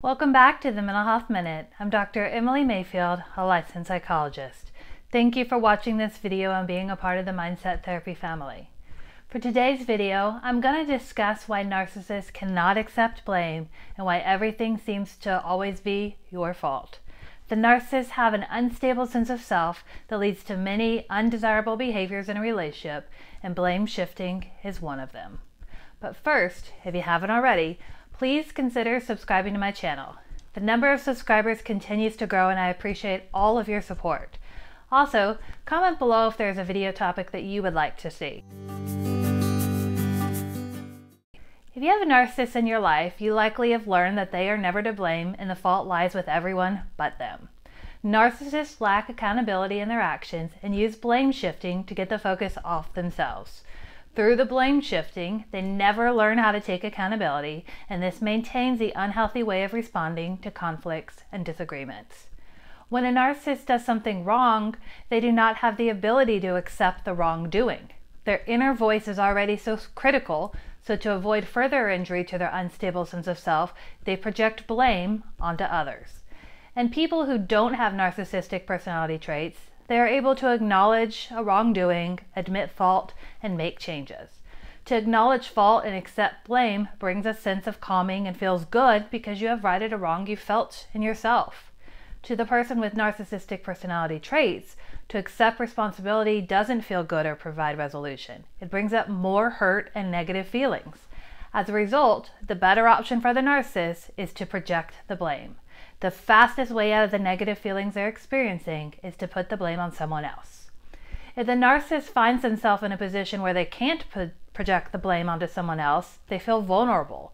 Welcome back to the Mental Health Minute. I'm Dr. Emily Mayfield, a licensed psychologist. Thank you for watching this video and being a part of the Mindset Therapy family. For today's video, I'm going to discuss why narcissists cannot accept blame and why everything seems to always be your fault. The narcissists have an unstable sense of self that leads to many undesirable behaviors in a relationship, and blame shifting is one of them. But first, if you haven't already, please consider subscribing to my channel. The number of subscribers continues to grow and I appreciate all of your support. Also, comment below if there's a video topic that you would like to see. If you have a narcissist in your life, you likely have learned that they are never to blame and the fault lies with everyone but them. Narcissists lack accountability in their actions and use blame shifting to get the focus off themselves. Through the blame shifting, they never learn how to take accountability, and this maintains the unhealthy way of responding to conflicts and disagreements. When a narcissist does something wrong, they do not have the ability to accept the wrongdoing. Their inner voice is already so critical, so to avoid further injury to their unstable sense of self, they project blame onto others. And people who don't have narcissistic personality traits they are able to acknowledge a wrongdoing, admit fault, and make changes. To acknowledge fault and accept blame brings a sense of calming and feels good because you have righted a wrong you felt in yourself. To the person with narcissistic personality traits, to accept responsibility doesn't feel good or provide resolution. It brings up more hurt and negative feelings. As a result, the better option for the narcissist is to project the blame. The fastest way out of the negative feelings they're experiencing is to put the blame on someone else. If the narcissist finds themselves in a position where they can't project the blame onto someone else, they feel vulnerable.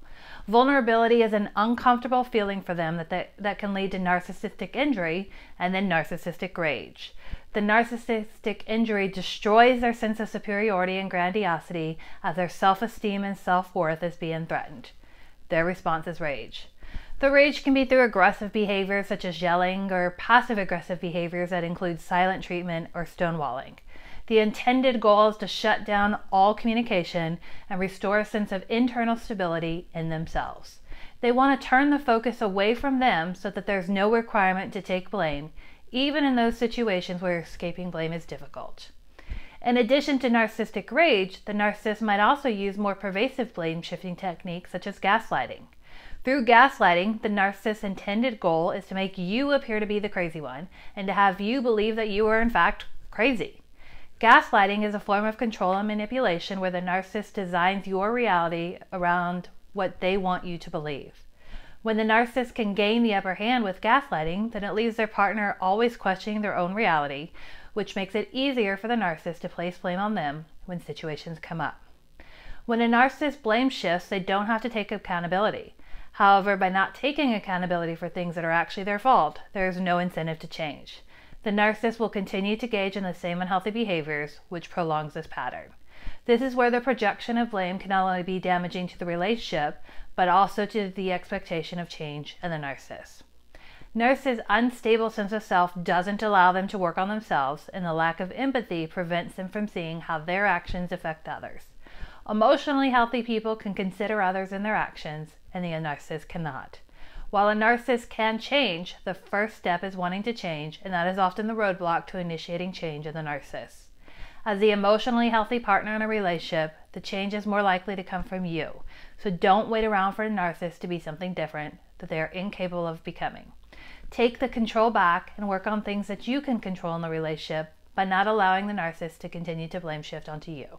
Vulnerability is an uncomfortable feeling for them that, they, that can lead to narcissistic injury and then narcissistic rage. The narcissistic injury destroys their sense of superiority and grandiosity as their self esteem and self worth is being threatened. Their response is rage. The rage can be through aggressive behaviors such as yelling or passive aggressive behaviors that include silent treatment or stonewalling. The intended goal is to shut down all communication and restore a sense of internal stability in themselves. They want to turn the focus away from them so that there's no requirement to take blame, even in those situations where escaping blame is difficult. In addition to narcissistic rage, the narcissist might also use more pervasive blame shifting techniques such as gaslighting. Through gaslighting, the narcissist's intended goal is to make you appear to be the crazy one and to have you believe that you are in fact crazy. Gaslighting is a form of control and manipulation where the narcissist designs your reality around what they want you to believe. When the narcissist can gain the upper hand with gaslighting, then it leaves their partner always questioning their own reality, which makes it easier for the narcissist to place blame on them when situations come up. When a narcissist blame shifts, they don't have to take accountability. However, by not taking accountability for things that are actually their fault, there is no incentive to change. The narcissist will continue to engage in the same unhealthy behaviors, which prolongs this pattern. This is where the projection of blame can not only be damaging to the relationship, but also to the expectation of change in the narcissist. Narcissists' unstable sense of self doesn't allow them to work on themselves, and the lack of empathy prevents them from seeing how their actions affect others. Emotionally healthy people can consider others in their actions, and the narcissist cannot. While a narcissist can change, the first step is wanting to change, and that is often the roadblock to initiating change in the narcissist. As the emotionally healthy partner in a relationship, the change is more likely to come from you. So don't wait around for a narcissist to be something different that they are incapable of becoming. Take the control back and work on things that you can control in the relationship by not allowing the narcissist to continue to blame shift onto you.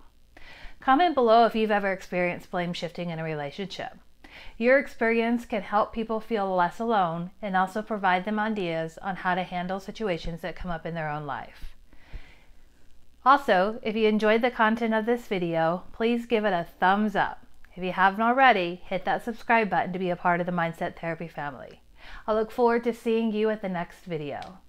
Comment below if you've ever experienced blame shifting in a relationship. Your experience can help people feel less alone and also provide them ideas on how to handle situations that come up in their own life. Also, if you enjoyed the content of this video, please give it a thumbs up. If you haven't already, hit that subscribe button to be a part of the Mindset Therapy family. I look forward to seeing you at the next video.